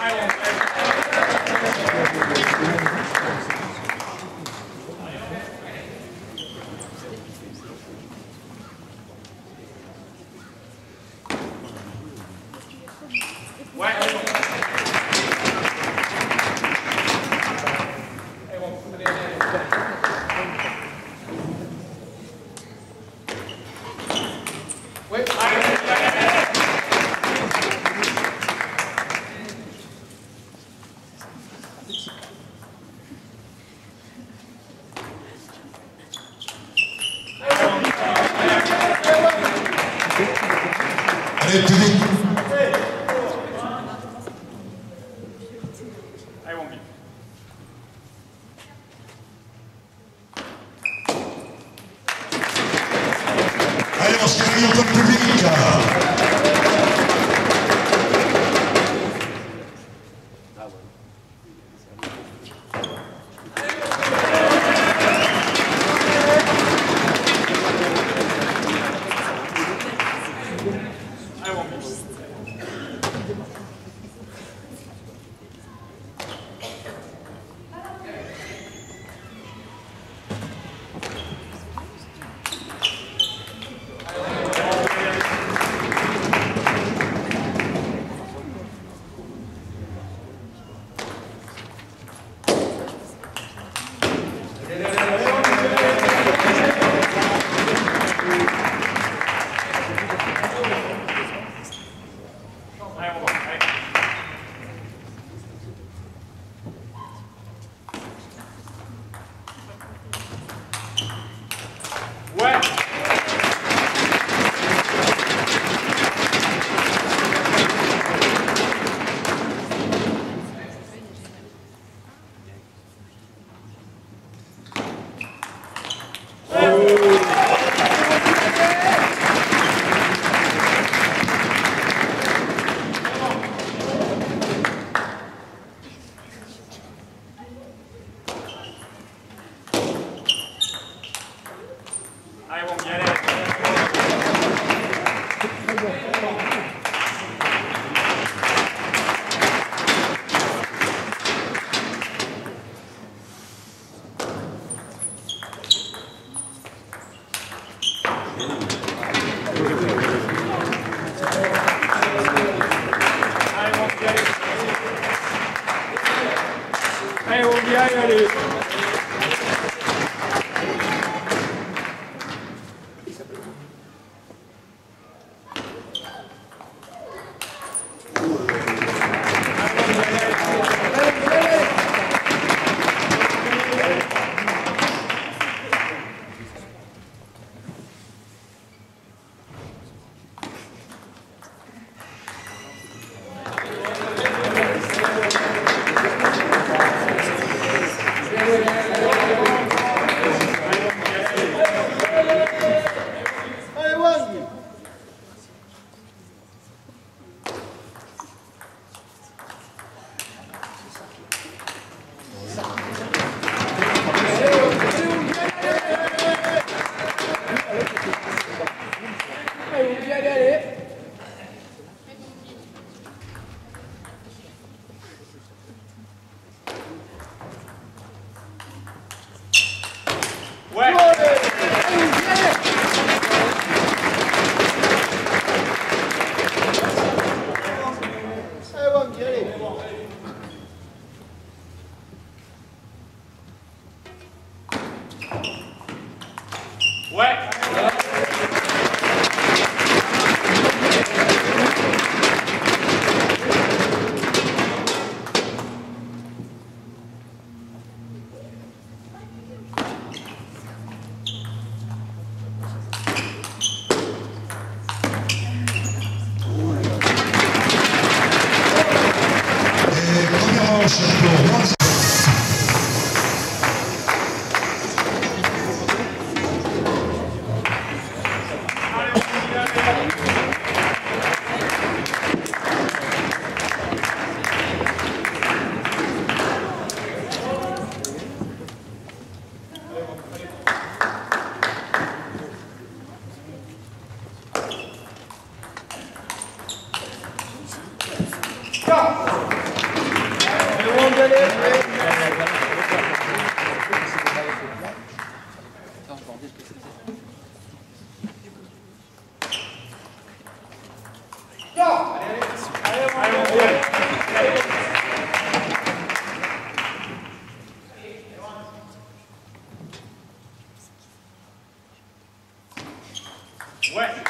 Allez, public. Allez, on se réveille en public. Allez, Et Peço. Ouais.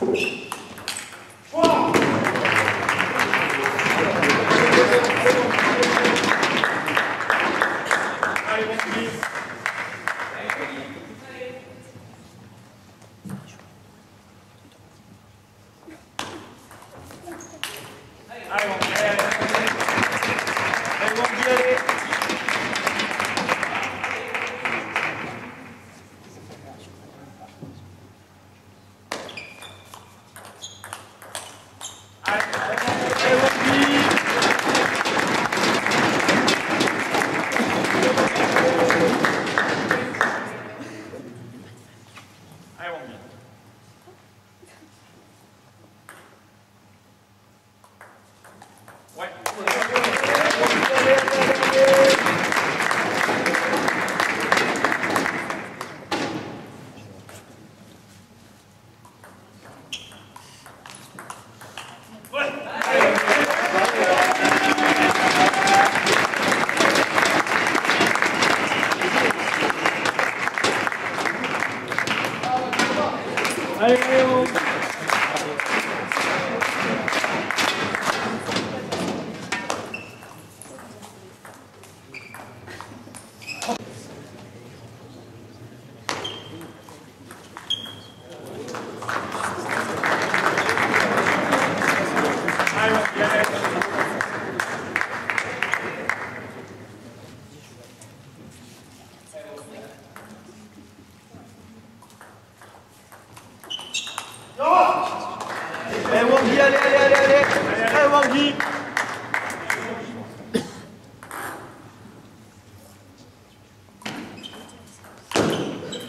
Allez,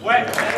Ouais.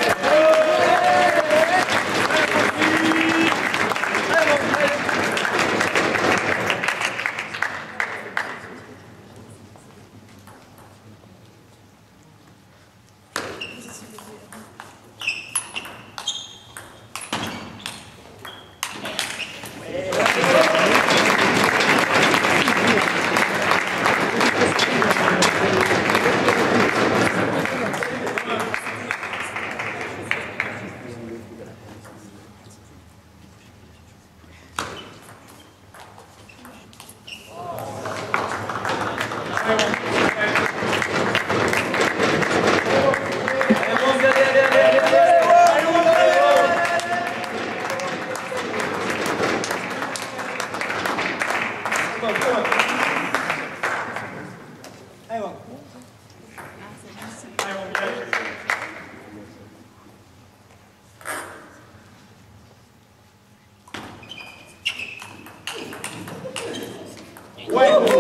Wait.